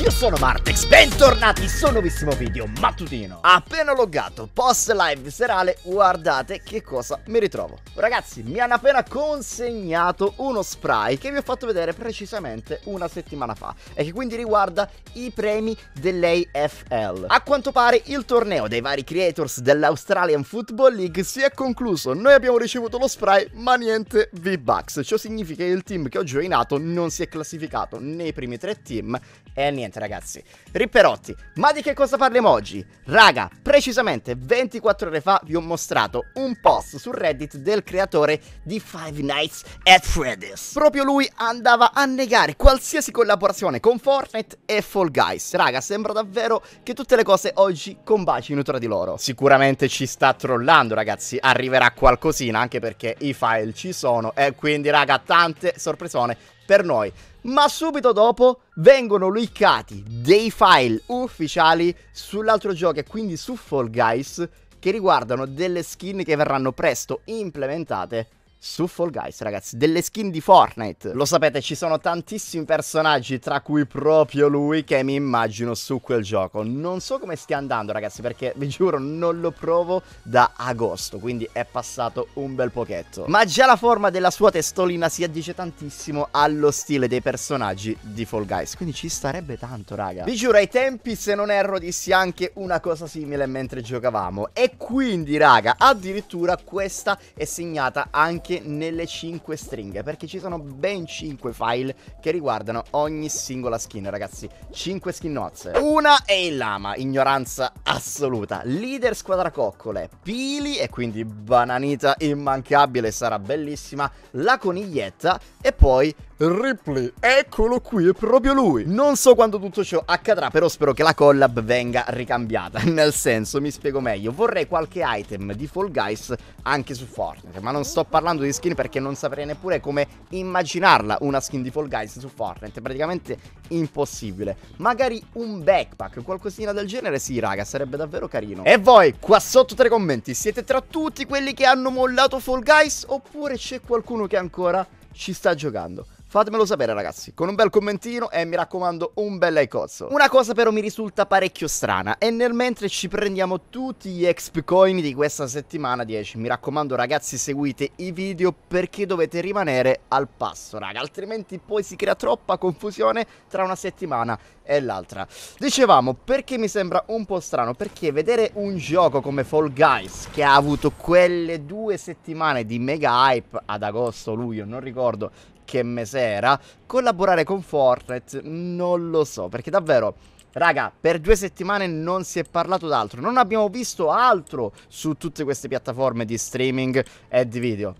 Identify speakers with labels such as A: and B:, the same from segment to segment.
A: io sono Martex, bentornati su un nuovissimo video mattutino. Appena loggato, post live serale, guardate che cosa mi ritrovo. Ragazzi, mi hanno appena consegnato uno spray che vi ho fatto vedere precisamente una settimana fa E che quindi riguarda i premi dell'AFL A quanto pare il torneo dei vari creators dell'Australian Football League si è concluso. Noi abbiamo ricevuto lo spray, ma niente V-Bucks Ciò significa che il team che ho joinato non si è classificato nei primi tre team e niente ragazzi, Ripperotti, ma di che cosa parliamo oggi? Raga, precisamente 24 ore fa vi ho mostrato un post su Reddit del creatore di Five Nights at Freddy's. Proprio lui andava a negare qualsiasi collaborazione con Fortnite e Fall Guys. Raga, sembra davvero che tutte le cose oggi combacino tra di loro. Sicuramente ci sta trollando ragazzi, arriverà qualcosina anche perché i file ci sono. E quindi raga, tante sorpresone per noi. Ma subito dopo vengono leakati dei file ufficiali sull'altro gioco e quindi su Fall Guys che riguardano delle skin che verranno presto implementate su Fall Guys, ragazzi, delle skin di Fortnite. Lo sapete, ci sono tantissimi personaggi, tra cui proprio lui, che mi immagino su quel gioco. Non so come stia andando, ragazzi, perché vi giuro non lo provo da agosto, quindi è passato un bel pochetto. Ma già la forma della sua testolina si addice tantissimo allo stile dei personaggi di Fall Guys, quindi ci starebbe tanto, raga. Vi giuro, ai tempi, se non erro, dissi anche una cosa simile mentre giocavamo. E quindi, raga, addirittura questa è segnata anche anche nelle 5 stringhe perché ci sono ben 5 file che riguardano ogni singola skin ragazzi 5 skin nozze una è il lama ignoranza assoluta leader squadra coccole pili e quindi bananita immancabile sarà bellissima la coniglietta e poi Ripley, eccolo qui, è proprio lui. Non so quando tutto ciò accadrà, però spero che la collab venga ricambiata. Nel senso, mi spiego meglio, vorrei qualche item di Fall Guys anche su Fortnite, ma non sto parlando di skin perché non saprei neppure come immaginarla una skin di Fall Guys su Fortnite, praticamente impossibile. Magari un backpack, qualcosina del genere, sì raga, sarebbe davvero carino. E voi, qua sotto tra i commenti, siete tra tutti quelli che hanno mollato Fall Guys oppure c'è qualcuno che ancora ci sta giocando? Fatemelo sapere ragazzi, con un bel commentino e mi raccomando un bel like cozzo. Una cosa però mi risulta parecchio strana. E nel mentre ci prendiamo tutti gli exp coin di questa settimana 10 Mi raccomando ragazzi seguite i video perché dovete rimanere al passo raga. Altrimenti poi si crea troppa confusione tra una settimana e l'altra. Dicevamo perché mi sembra un po' strano? Perché vedere un gioco come Fall Guys che ha avuto quelle due settimane di mega hype ad agosto, luglio, non ricordo che mese era, collaborare con Fortnite non lo so, perché davvero... Raga, per due settimane non si è parlato d'altro, non abbiamo visto altro su tutte queste piattaforme di streaming e di video.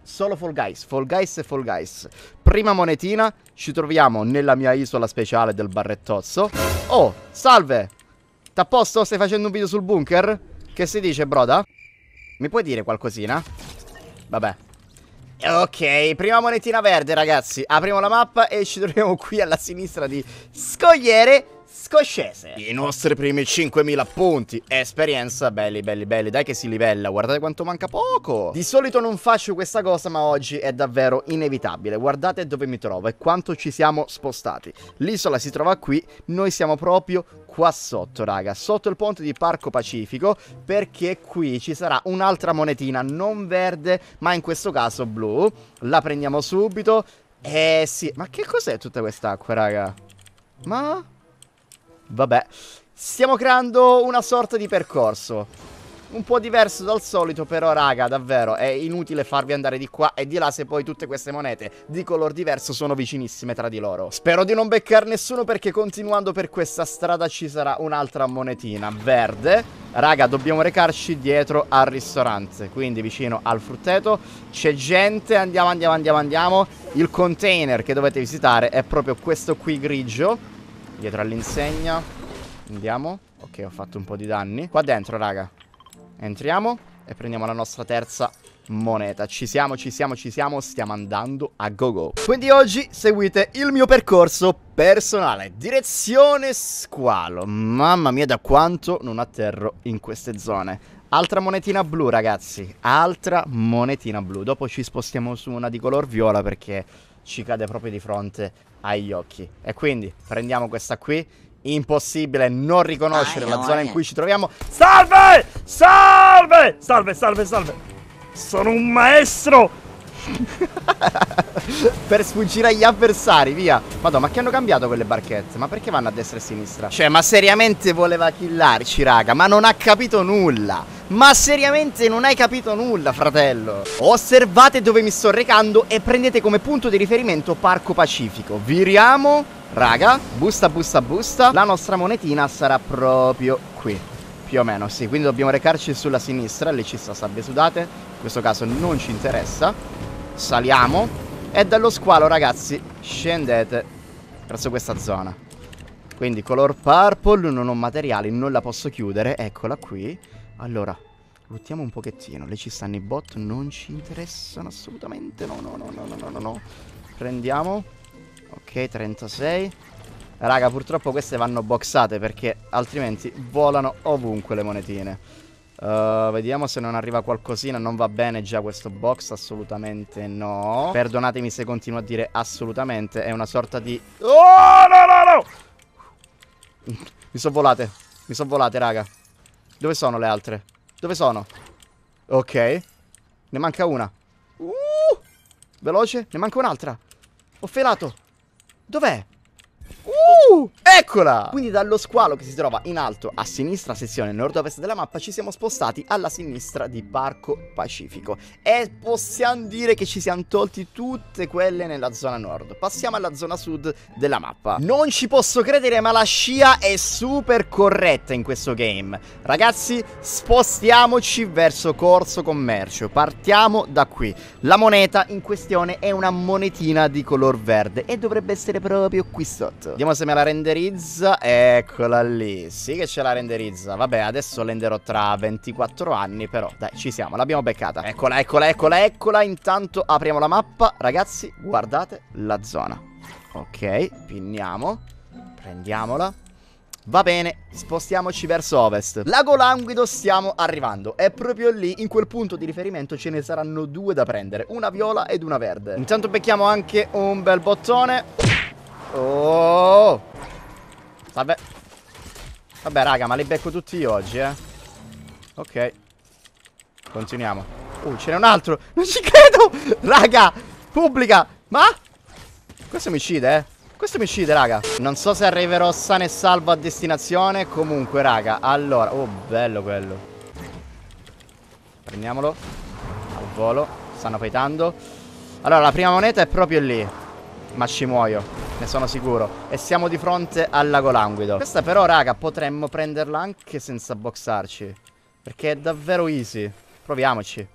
A: Solo Fall Guys, Fall Guys e Fall Guys. Prima monetina, ci troviamo nella mia isola speciale del barrettozzo. Oh, salve! T'à posto? Stai facendo un video sul bunker? Che si dice, broda? Mi puoi dire qualcosina? Vabbè, Ok, prima monetina verde ragazzi. Apriamo la mappa e ci troviamo qui alla sinistra di Scogliere Scoscese I nostri primi 5000 punti. Esperienza, belli belli belli. Dai che si livella, guardate quanto manca poco. Di solito non faccio questa cosa ma oggi è davvero inevitabile. Guardate dove mi trovo e quanto ci siamo spostati. L'isola si trova qui. Noi siamo proprio qua sotto raga. Sotto il ponte di Parco Pacifico Perché qui ci sarà un'altra monetina Non verde ma in questo caso blu. La prendiamo subito. Eh sì, ma che cos'è tutta quest'acqua raga? Ma... Vabbè, stiamo creando una sorta di percorso. Un po' diverso dal solito, però, raga, davvero, è inutile farvi andare di qua e di là se poi tutte queste monete di color diverso sono vicinissime tra di loro. Spero di non beccare nessuno perché continuando per questa strada ci sarà un'altra monetina verde. Raga, dobbiamo recarci dietro al ristorante, quindi vicino al frutteto. C'è gente, andiamo, andiamo, andiamo, andiamo. Il container che dovete visitare è proprio questo qui grigio. Dietro all'insegna. Andiamo. Ok ho fatto un po' di danni. Qua dentro raga. Entriamo E prendiamo la nostra terza moneta. Ci siamo, ci siamo, ci siamo. Stiamo andando a go go Quindi oggi seguite il mio percorso personale. Direzione squalo. Mamma mia da quanto non atterro in queste zone. Altra monetina blu ragazzi. Altra monetina blu. Dopo ci spostiamo su una di color viola perché ci cade proprio di fronte agli occhi. E quindi prendiamo questa qui. Impossibile non riconoscere la zona in cui ci troviamo. Salve! Salve! Salve, salve, salve! Sono un maestro! per sfuggire agli avversari, via. Madonna, ma che hanno cambiato quelle barchette? Ma perché vanno a destra e a sinistra? Cioè, ma seriamente voleva killarci, raga? Ma non ha capito nulla. Ma seriamente non hai capito nulla, fratello. Osservate dove mi sto recando e prendete come punto di riferimento Parco Pacifico. Viriamo. Raga, busta, busta, busta. La nostra monetina sarà proprio qui. Più o meno, sì. Quindi dobbiamo recarci sulla sinistra. Lì ci sta sabbie sudate. In questo caso non ci interessa. Saliamo. E dallo squalo, ragazzi, scendete verso questa zona. Quindi color purple, non ho materiali, non la posso chiudere. Eccola qui. Allora, luttiamo un pochettino. Lì ci stanno i bot, non ci interessano assolutamente. No, no, no, no, no, no, no. Prendiamo. Ok, 36. Raga, purtroppo queste vanno boxate perché altrimenti volano ovunque le monetine. Uh, vediamo se non arriva qualcosina. Non va bene già questo box? Assolutamente no. Perdonatemi se continuo a dire assolutamente. È una sorta di... Oh, no, no, no! Mi sono volate. Mi sono volate, raga. Dove sono le altre? Dove sono? Ok. Ne manca una. Uh! Veloce. Ne manca un'altra. Ho felato. Dov'è? Uh, eccola! Quindi dallo squalo che si trova in alto a sinistra, sezione nord-ovest della mappa, ci siamo spostati alla sinistra di Parco Pacifico. E possiamo dire che ci siamo tolti tutte quelle nella zona nord. Passiamo alla zona sud della mappa. Non ci posso credere, ma la scia è super corretta in questo game. Ragazzi, spostiamoci verso Corso Commercio. Partiamo da qui. La moneta in questione è una monetina di color verde e dovrebbe essere proprio qui sotto. Vediamo se me la renderizza. Eccola lì. Sì che ce la renderizza. Vabbè, adesso renderò tra 24 anni, però dai, ci siamo. L'abbiamo beccata. Eccola, eccola, eccola, eccola. Intanto apriamo la mappa. Ragazzi, guardate la zona. Ok, pinniamo. Prendiamola. Va bene, spostiamoci verso ovest. Lago Languido stiamo arrivando. E proprio lì, in quel punto di riferimento, ce ne saranno due da prendere. Una viola ed una verde. Intanto becchiamo anche un bel bottone. Oh! Vabbè. Vabbè, raga, ma li becco tutti io oggi, eh. Ok. Continuiamo. Oh, ce n'è un altro. Non ci credo! Raga! Pubblica! Ma? Questo mi uccide, eh. Questo mi uccide, raga. Non so se arriverò sano e salvo a destinazione. Comunque, raga. Allora. Oh, bello quello. Prendiamolo. Al volo. Stanno fightando. Allora, la prima moneta è proprio lì. Ma ci muoio. Ne sono sicuro. E siamo di fronte al lago languido. Questa però, raga, potremmo prenderla anche senza boxarci. Perché è davvero easy. Proviamoci.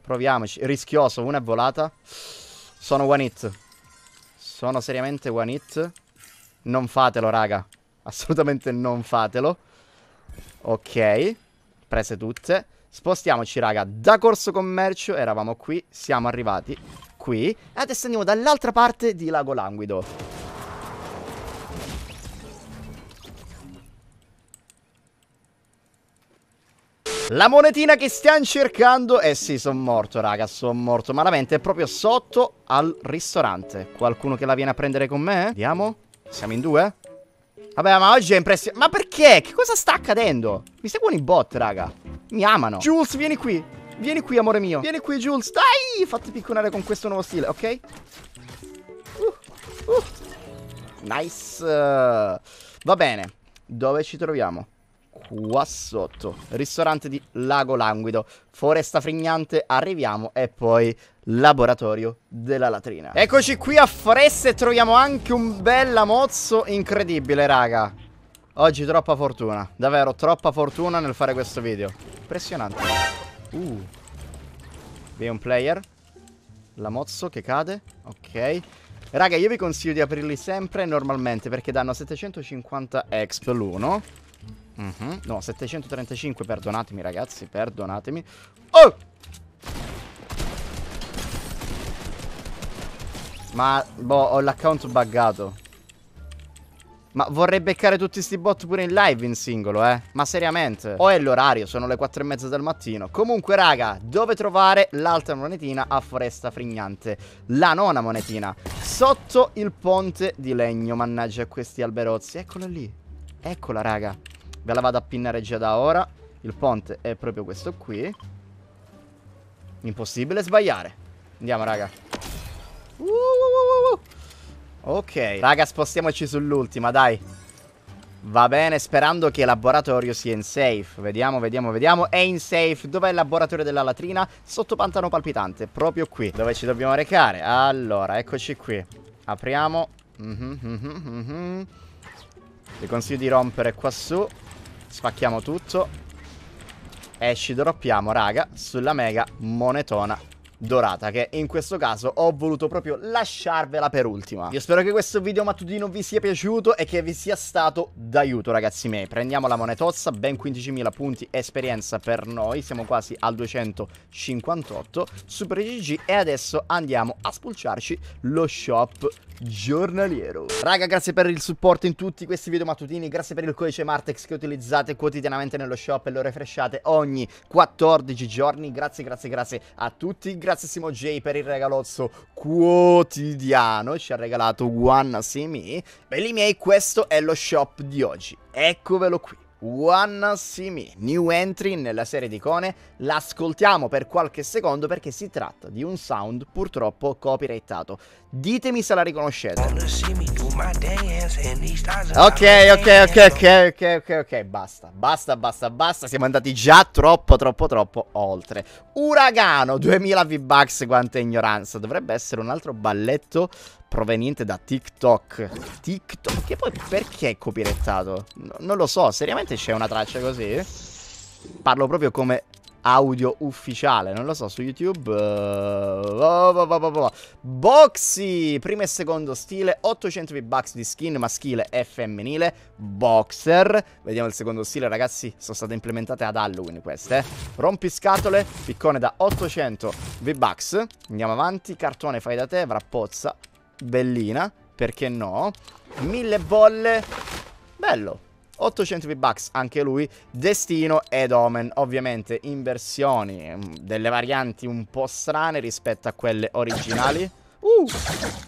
A: Proviamoci. Rischioso, una è volata. Sono one hit. Sono seriamente one hit. Non fatelo, raga. Assolutamente non fatelo. Ok. Prese tutte. Spostiamoci, raga, da Corso Commercio. Eravamo qui. Siamo arrivati qui. Adesso andiamo dall'altra parte di Lago Languido. La monetina che stiamo cercando Eh sì, sono morto, raga, sono morto Malamente, è proprio sotto al ristorante Qualcuno che la viene a prendere con me? Andiamo Siamo in due? Vabbè, ma oggi è impressionante Ma perché? Che cosa sta accadendo? Mi seguono i bot, raga Mi amano Jules, vieni qui Vieni qui, amore mio Vieni qui, Jules Dai, fatti picconare con questo nuovo stile, ok? Uh, uh. Nice Va bene Dove ci troviamo? qua sotto. Ristorante di Lago Languido, foresta frignante, arriviamo e poi laboratorio della latrina. Eccoci qui a Foresta e troviamo anche un bel lamozzo incredibile, raga. Oggi troppa fortuna, davvero troppa fortuna nel fare questo video. Impressionante. Uh. Vi un player. Lamozzo che cade. Ok. Raga, io vi consiglio di aprirli sempre normalmente perché danno 750 exp l'uno. Mm -hmm. No, 735, perdonatemi ragazzi, perdonatemi. Oh! Ma, boh, ho l'account buggato. Ma vorrei beccare tutti sti bot pure in live in singolo, eh? Ma seriamente? O è l'orario, sono le 4 e mezza del mattino. Comunque, raga, dove trovare l'altra monetina a Foresta Frignante? La nona monetina. Sotto il ponte di legno, mannaggia questi alberozzi. Eccola lì. Eccola, raga. Ve la vado a pinnare già da ora. Il ponte è proprio questo qui. Impossibile sbagliare. Andiamo, raga. Ok, raga, spostiamoci sull'ultima, dai. Va bene, sperando che il laboratorio sia in safe. Vediamo, vediamo, vediamo. È in safe. Dov'è il laboratorio della latrina? Sotto pantano palpitante, proprio qui. Dove ci dobbiamo recare? Allora, eccoci qui. Apriamo. Mm -hmm, mm -hmm, mm -hmm. Vi consiglio di rompere qua su. Spacchiamo tutto. E ci droppiamo, raga, sulla mega monetona dorata che in questo caso ho voluto proprio lasciarvela per ultima. Io spero che questo video mattutino vi sia piaciuto e che vi sia stato d'aiuto ragazzi miei. Prendiamo la monetozza, ben 15.000 punti esperienza per noi, siamo quasi al 258, super GG e adesso andiamo a spulciarci lo shop giornaliero. Raga, grazie per il supporto in tutti questi video mattutini, grazie per il codice Martex che utilizzate quotidianamente nello shop e lo refresciate ogni 14 giorni. Grazie, grazie, grazie a tutti. Grazie Simo J per il regalozzo quotidiano, ci ha regalato One Me. Belli miei, questo è lo shop di oggi. Eccovelo qui. One See Me, new entry nella serie di icone, l'ascoltiamo per qualche secondo perché si tratta di un sound purtroppo copyrightato. Ditemi se la riconoscete. Ok, ok, ok, ok, ok, ok, ok, basta, basta, basta, basta, siamo andati già troppo, troppo, troppo oltre. Uragano, 2000 V-Bucks, quanta ignoranza, dovrebbe essere un altro balletto proveniente da TikTok. TikTok? Che poi perché è copirettato? No, non lo so, seriamente c'è una traccia così? Parlo proprio come audio ufficiale, non lo so, su YouTube. Uh, Boxy, primo e secondo stile, 800 V-Bucks di skin maschile e femminile. Boxer, vediamo il secondo stile, ragazzi, sono state implementate ad Halloween queste. Rompiscatole, piccone da 800 V-Bucks. Andiamo avanti, cartone fai da te, avrà pozza, bellina, perché no? Mille bolle, bello. 800 V-Bucks anche lui, Destino ed Omen, ovviamente in versioni, mm, delle varianti un po' strane rispetto a quelle originali. Uh,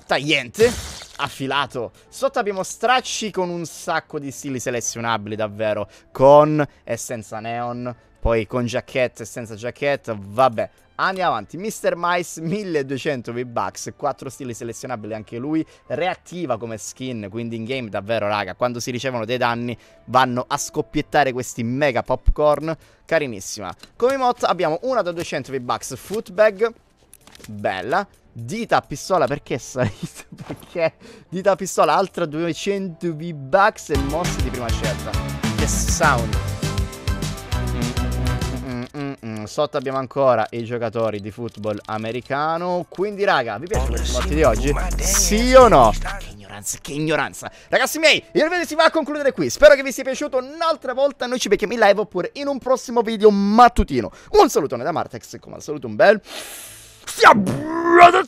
A: tagliente, affilato. Sotto abbiamo stracci con un sacco di stili selezionabili davvero, con e senza neon, poi con giacchetta e senza giacchetta, vabbè. Andiamo avanti, Mr. Mice 1200 V-Bucks, 4 stili selezionabili anche lui, reattiva come skin, quindi in game davvero raga, quando si ricevono dei danni vanno a scoppiettare questi mega popcorn, carinissima. Come mod abbiamo una da 200 V-Bucks Footbag, bella, dita a pistola perché salita? perché dita a pistola, altra 200 V-Bucks e mosse di prima scelta. Che sound! Sotto abbiamo ancora i giocatori di football americano. Quindi, raga, vi piace questo sport di oggi? Sì o no? Che ignoranza, che ignoranza. Ragazzi miei, il video si va a concludere qui. Spero che vi sia piaciuto un'altra volta. Noi ci becchiamo in live oppure in un prossimo video mattutino. Un salutone da Martex, come al solito un bel... Brother!